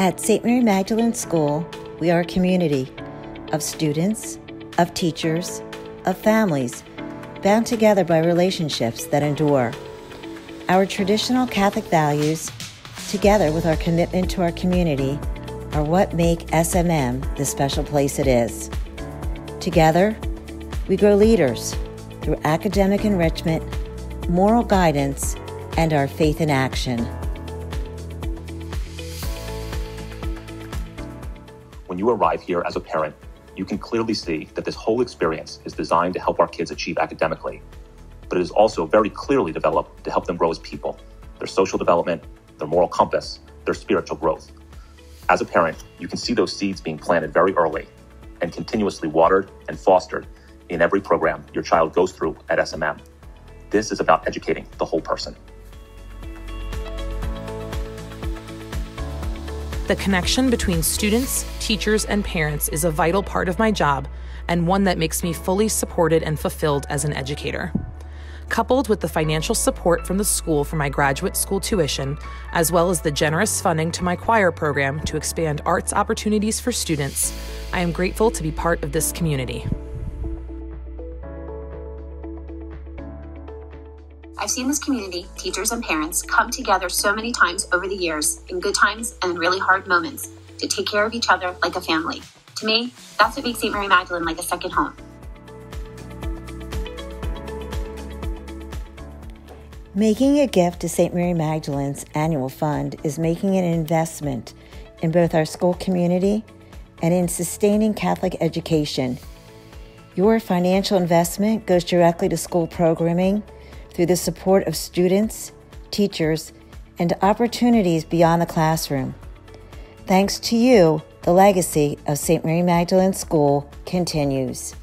At St. Mary Magdalen School, we are a community of students, of teachers, of families, bound together by relationships that endure. Our traditional Catholic values, together with our commitment to our community, are what make SMM the special place it is. Together, we grow leaders through academic enrichment, moral guidance, and our faith in action. When you arrive here as a parent, you can clearly see that this whole experience is designed to help our kids achieve academically, but it is also very clearly developed to help them grow as people, their social development, their moral compass, their spiritual growth. As a parent, you can see those seeds being planted very early and continuously watered and fostered in every program your child goes through at SMM. This is about educating the whole person. The connection between students, teachers, and parents is a vital part of my job and one that makes me fully supported and fulfilled as an educator. Coupled with the financial support from the school for my graduate school tuition, as well as the generous funding to my choir program to expand arts opportunities for students, I am grateful to be part of this community. I've seen this community, teachers and parents, come together so many times over the years, in good times and in really hard moments, to take care of each other like a family. To me, that's what makes St. Mary Magdalen like a second home. Making a gift to St. Mary Magdalen's annual fund is making an investment in both our school community and in sustaining Catholic education. Your financial investment goes directly to school programming through the support of students, teachers, and opportunities beyond the classroom. Thanks to you, the legacy of St. Mary Magdalen School continues.